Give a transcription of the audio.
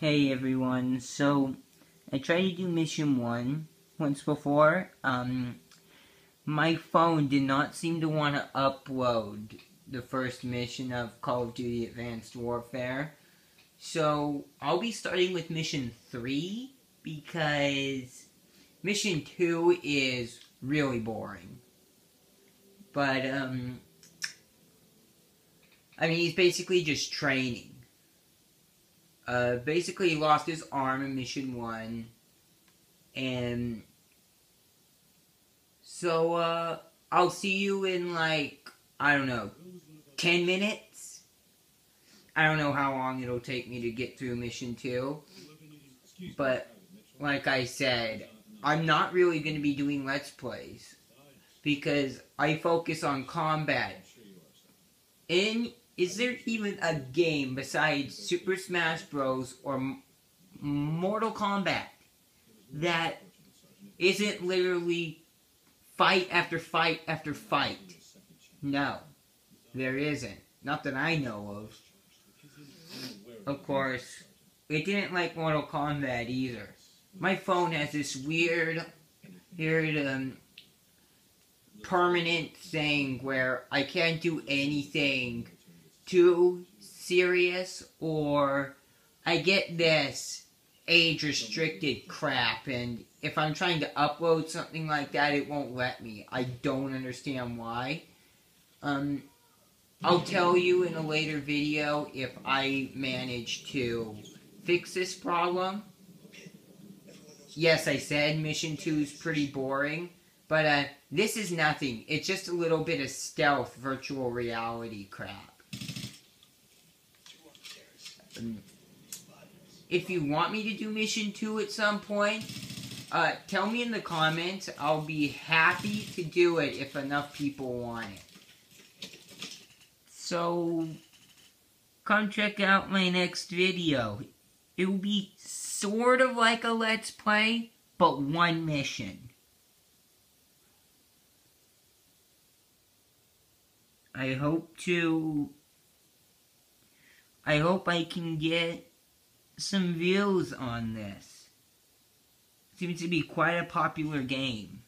Hey everyone, so I tried to do mission 1 once before. Um, my phone did not seem to want to upload the first mission of Call of Duty Advanced Warfare. So I'll be starting with mission 3 because mission 2 is really boring. But, um, I mean, he's basically just training. Uh, basically, he lost his arm in mission one, and so uh, I'll see you in like I don't know, ten minutes. I don't know how long it'll take me to get through mission two, but like I said, I'm not really going to be doing let's plays because I focus on combat. In is there even a game besides Super Smash Bros. or Mortal Kombat that isn't literally fight after fight after fight? No, there isn't. Not that I know of. Of course, it didn't like Mortal Kombat either. My phone has this weird, weird, um, permanent thing where I can't do anything too serious or I get this age restricted crap and if I'm trying to upload something like that it won't let me. I don't understand why. Um I'll tell you in a later video if I manage to fix this problem. Yes, I said Mission 2 is pretty boring, but uh, this is nothing. It's just a little bit of stealth virtual reality crap. If you want me to do mission 2 at some point, uh, tell me in the comments. I'll be happy to do it if enough people want it. So, come check out my next video. It will be sort of like a Let's Play, but one mission. I hope to I hope I can get some views on this. Seems to be quite a popular game.